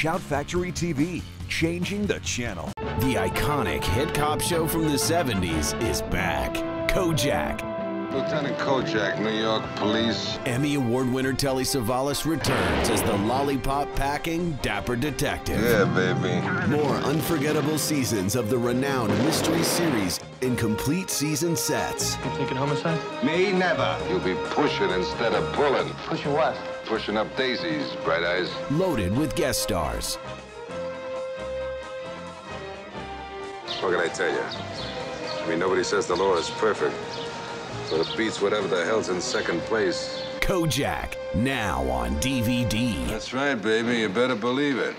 Shout Factory TV, changing the channel. The iconic hit cop show from the 70s is back. Kojak. Lieutenant Kojak, New York Police. Emmy Award winner Telly Savalas returns as the lollipop packing dapper detective. Yeah, baby. More unforgettable seasons of the renowned mystery series in complete season sets. You thinking homicide? Me, never. You'll be pushing instead of pulling. Pushing what? Pushing up daisies, bright eyes. Loaded with guest stars. What can I tell you? I mean, nobody says the law is perfect. But it beats whatever the hell's in second place. Kojak, now on DVD. That's right, baby. You better believe it.